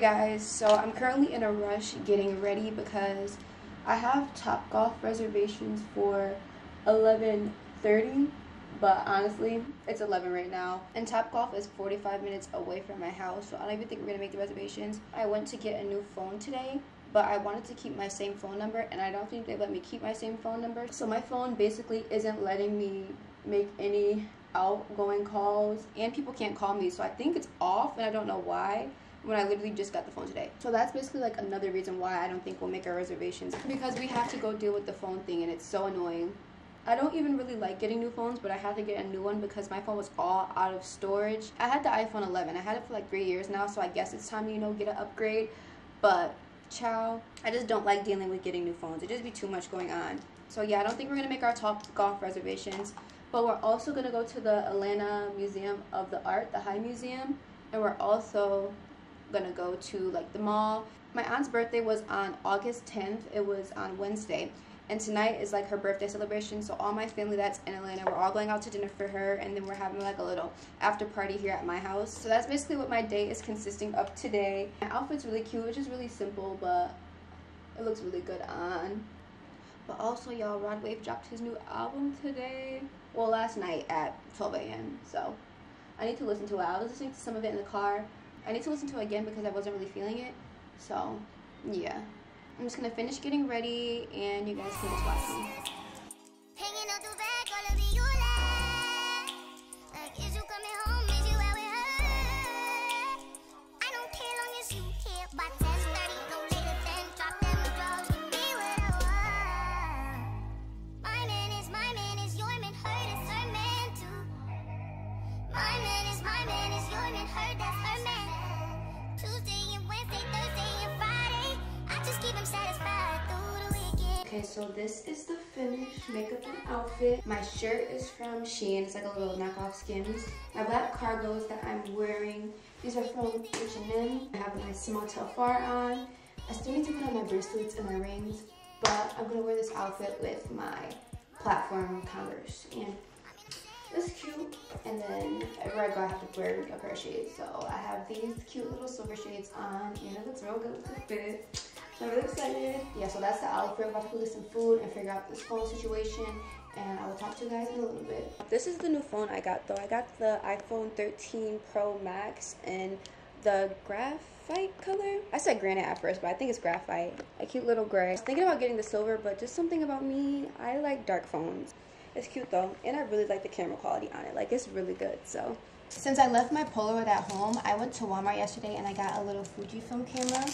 guys, so I'm currently in a rush getting ready because I have Top Golf reservations for 11:30, but honestly, it's 11 right now. And Top Golf is 45 minutes away from my house, so I don't even think we're gonna make the reservations. I went to get a new phone today, but I wanted to keep my same phone number, and I don't think they let me keep my same phone number. So my phone basically isn't letting me make any outgoing calls, and people can't call me, so I think it's off, and I don't know why when I literally just got the phone today. So that's basically like another reason why I don't think we'll make our reservations because we have to go deal with the phone thing and it's so annoying. I don't even really like getting new phones, but I had to get a new one because my phone was all out of storage. I had the iPhone 11. I had it for like three years now, so I guess it's time to, you know, get an upgrade. But, ciao, I just don't like dealing with getting new phones. It just be too much going on. So yeah, I don't think we're going to make our top golf reservations. But we're also going to go to the Atlanta Museum of the Art, the High Museum. And we're also gonna go to like the mall. My aunt's birthday was on August 10th. It was on Wednesday. And tonight is like her birthday celebration. So all my family that's in Atlanta, we're all going out to dinner for her. And then we're having like a little after party here at my house. So that's basically what my day is consisting of today. My outfit's really cute. It's just really simple, but it looks really good on. But also, y'all, Rod Wave dropped his new album today. Well, last night at 12 a.m. So I need to listen to it. I was listening to some of it in the car. I need to listen to it again because I wasn't really feeling it. So, yeah. I'm just gonna finish getting ready and you guys can just watch me. Okay, so this is the finished makeup and outfit. My shirt is from Shein. It's like a little knockoff Skims. My black cargos that I'm wearing, these are from H&M. I have my small Telfar on. I still need to put on my bracelets and my rings, but I'm gonna wear this outfit with my platform Converse. And it's cute. And then everywhere I go, I have to wear a pair of shades. So I have these cute little silver shades on, and it looks real good with the fit. I'm really excited. Yeah, so that's the outfit. I'm about to get some food and figure out this phone situation. And I will talk to you guys in a little bit. This is the new phone I got though. I got the iPhone 13 Pro Max and the graphite color. I said granite at first, but I think it's graphite. A cute little gray. I was thinking about getting the silver, but just something about me, I like dark phones. It's cute though, and I really like the camera quality on it. Like, it's really good, so. Since I left my Polaroid at home, I went to Walmart yesterday and I got a little Fujifilm camera.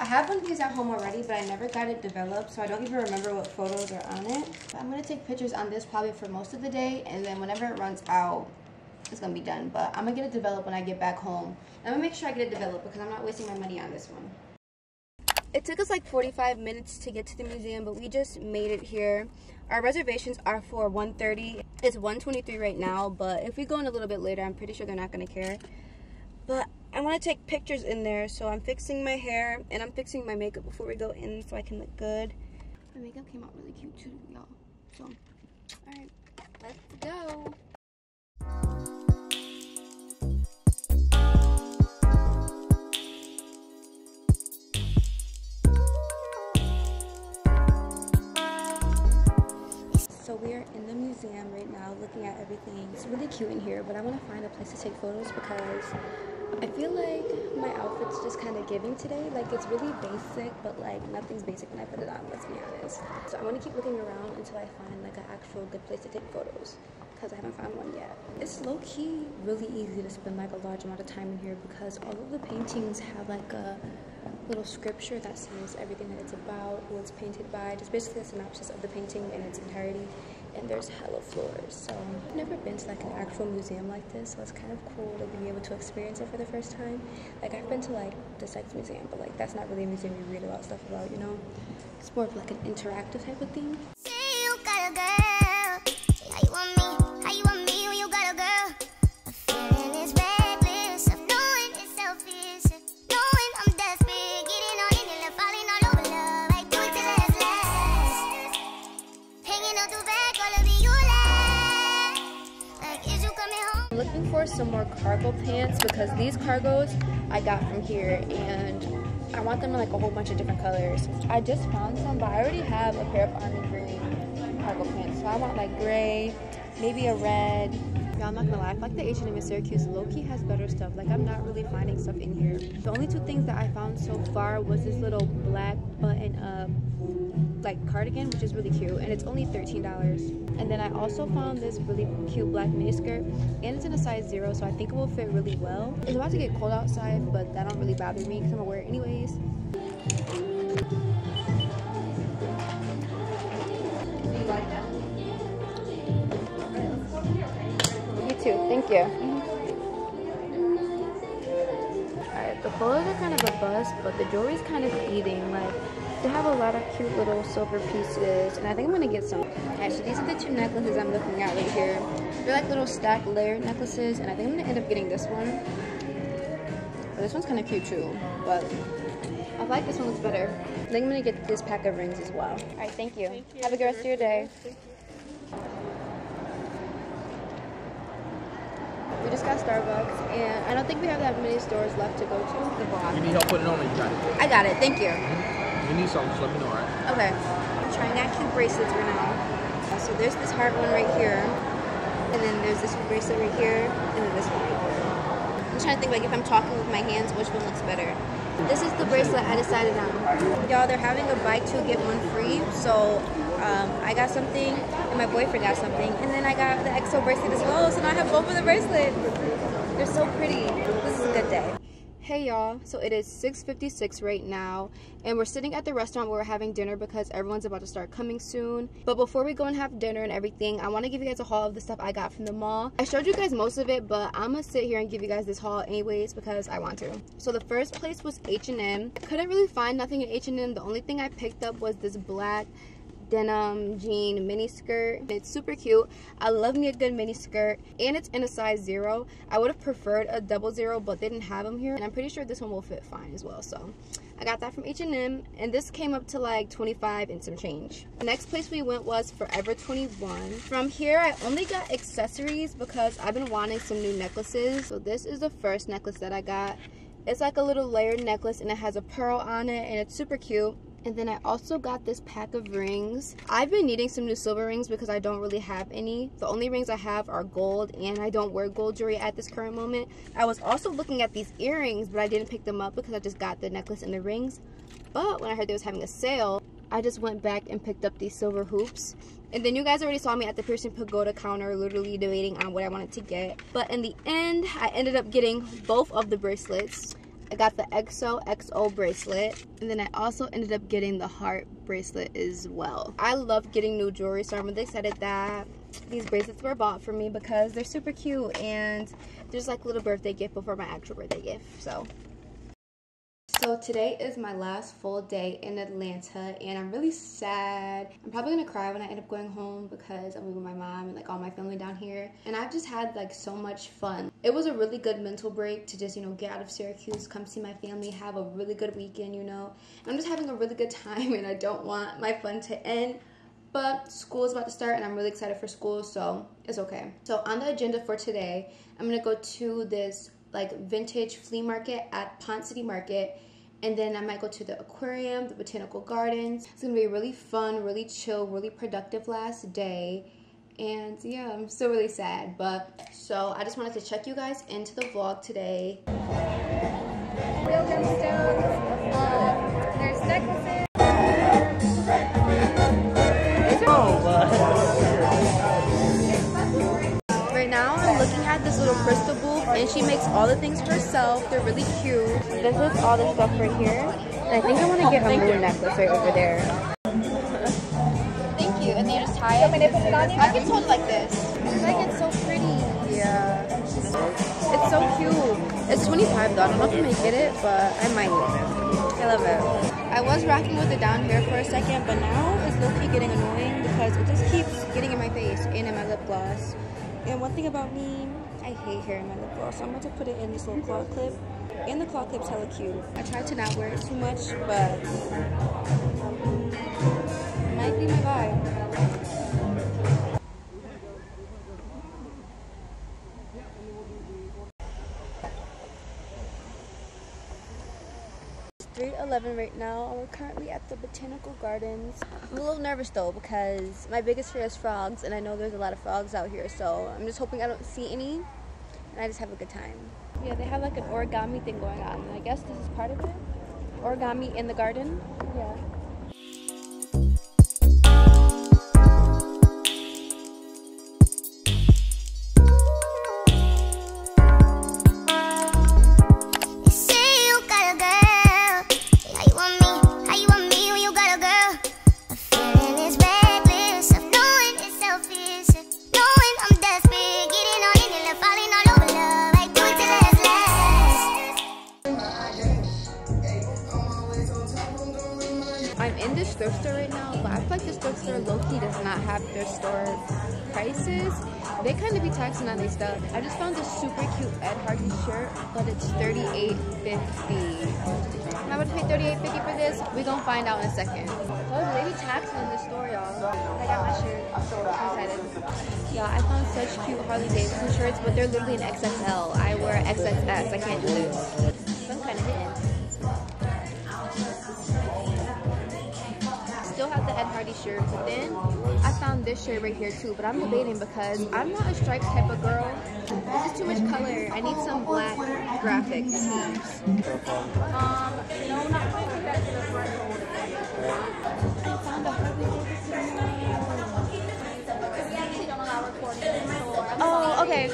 I have one of these at home already, but I never got it developed, so I don't even remember what photos are on it. But I'm going to take pictures on this probably for most of the day, and then whenever it runs out, it's going to be done. But I'm going to get it developed when I get back home. I'm going to make sure I get it developed because I'm not wasting my money on this one. It took us like 45 minutes to get to the museum, but we just made it here. Our reservations are for 1.30. It's 123 right now, but if we go in a little bit later, I'm pretty sure they're not going to care. But I want to take pictures in there, so I'm fixing my hair and I'm fixing my makeup before we go in so I can look good. My makeup came out really cute too, y'all. So, alright, let's go. So we're in the museum right now looking at everything. It's really cute in here, but I want to find a place to take photos because I feel like my outfit's just kind of giving today. Like it's really basic, but like nothing's basic when I put it on, let's be honest. So I want to keep looking around until I find like an actual good place to take photos because I haven't found one yet. It's low-key really easy to spend like a large amount of time in here because all of the paintings have like a little scripture that says everything that it's about, who it's painted by, just basically a synopsis of the painting in its entirety. And there's hella floors. So I've never been to like an actual museum like this, so it's kind of cool to be able to experience it for the first time. Like I've been to like the Sex Museum, but like that's not really a museum you read about stuff about, you know? It's more of like an interactive type of thing. Some more cargo pants because these cargos I got from here and I want them in like a whole bunch of different colors. I just found some, but I already have a pair of army green cargo pants. So I want like gray, maybe a red. Yeah, I'm not gonna lie, I like the H&M in Syracuse low-key has better stuff. Like I'm not really finding stuff in here. The only two things that I found so far was this little black button up like cardigan, which is really cute, and it's only $13. And then I also found this really cute black mini skirt, and it's in a size zero, so I think it will fit really well. It's about to get cold outside, but that don't really bother me because I'm gonna wear it anyways. Too, you. Mm-hmm. Alright, the clothes are kind of a bust, but the jewelry's kind of eating. Like, they have a lot of cute little silver pieces, and I think I'm gonna get some. Alright, so these are the two necklaces I'm looking at right here. They're like little stacked layered necklaces, and I think I'm gonna end up getting this one. But this one's kind of cute too, but I like this one looks better. I think I'm gonna get this pack of rings as well. Alright, thank you. Thank you. Have a good rest of your day. We just got Starbucks, and I don't think we have that many stores left to go to. The block. You need help putting it on, you got it. I got it. Thank you. If you need something, just let me know, alright? Okay. I'm trying out cute bracelets right now. Uh, So there's this heart one right here, and then there's this bracelet right here, and then this one right here. I'm trying to think like if I'm talking with my hands, which one looks better. This is the bracelet I decided on. Y'all, they're having a buy two get one free. So um, I got something, and my boyfriend got something, and then I got the EXO bracelet as well. So now I have both of the bracelets. They're so pretty. This is a good day. Hey y'all, so it is 6.56 right now and we're sitting at the restaurant where we're having dinner because everyone's about to start coming soon. But before we go and have dinner and everything, I want to give you guys a haul of the stuff I got from the mall. I showed you guys most of it, but I'm gonna sit here and give you guys this haul anyways because I want to. So the first place was H&M. Couldn't really find nothing in H&M. The only thing I picked up was this black denim jean mini skirt it's super cute. I love me a good mini skirt and it's in a size zero. I would have preferred a double zero but they didn't have them here and i'm pretty sure this one will fit fine as well so. I got that from h&m and this came up to like 25 and some change. The next place we went was forever 21 from here i only got accessories because i've been wanting some new necklaces. So this is the first necklace that i got. It's like a little layered necklace and it has a pearl on it and it's super cute and then I also got this pack of rings. I've been needing some new silver rings because I don't really have any. The only rings I have are gold and I don't wear gold jewelry at this current moment. I was also looking at these earrings, but I didn't pick them up because I just got the necklace and the rings. But when I heard they was having a sale, I just went back and picked up these silver hoops. And then you guys already saw me at the Pearson Pagoda counter literally debating on what I wanted to get. But in the end, I ended up getting both of the bracelets. I got the EXO XO bracelet and then I also ended up getting the heart bracelet as well. I love getting new jewelry so I'm really excited that these bracelets were bought for me because they're super cute and there's like a little birthday gift before my actual birthday gift so so today is my last full day in Atlanta and I'm really sad. I'm probably gonna cry when I end up going home because I'm with my mom and like all my family down here. And I've just had like so much fun. It was a really good mental break to just, you know, get out of Syracuse, come see my family, have a really good weekend, you know. I'm just having a really good time and I don't want my fun to end. But school is about to start and I'm really excited for school, so it's okay. So on the agenda for today, I'm gonna go to this like vintage flea market at Ponce City Market and then I might go to the aquarium, the botanical gardens. It's gonna be a really fun, really chill, really productive last day. And yeah, I'm still really sad, but so I just wanted to check you guys into the vlog today. And she makes all the things for herself. They're really cute. This is all the stuff right here. And I think I want to get her a moon necklace right over there. Thank you. And then you just tie it. I can hold it like this. Like it's so pretty. Yeah. It's so cute. It's 25 though. I don't know if I'm gonna get it, but I might. I love it. I was rocking with it down here for a second, but now it's low-key getting annoying because it just keeps getting in my face and in my lip gloss. And one thing about me, I hate hair in my lip gloss, so I'm about to put it in this little claw clip. And the claw clip's hella cute. I tried to not wear it too much, but might be my vibe. 3.11 right now. We're currently at the Botanical Gardens. I'm a little nervous though because my biggest fear is frogs and I know there's a lot of frogs out here so I'm just hoping I don't see any and I just have a good time. Yeah, they have like an origami thing going on. I guess this is part of it. Origami in the garden. Yeah. In this thrift store right now, but I feel like this thrift store low-key does not have their store prices. They kind of be taxing on their stuff. I just found this super cute Ed Hardy shirt, but it's $38.50. Am I about to pay $38.50 for this? we gonna find out in a second. Oh, they be taxing in this store, y'all. I got my shirt. I'm so excited. Yeah, I found such cute Harley Davidson shirts, but they're literally an XXL. I wear XXS. I can't do this. Have the Ed Hardy shirt, but then I found this shirt right here too. But I'm debating because I'm not a striped type of girl. This is too much color. I need some black graphic sleeves. Um, no, not quite that to the. I found a Harley Oh, okay.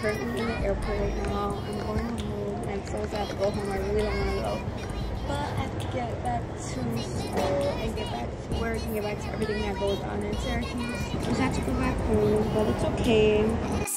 currently in the airport right now. I'm going home. I'm so sad to go home. I really don't want to go. But I have to get back to school and get back to work and get back to everything that goes on in Syracuse. I just have to go back home, but it's okay.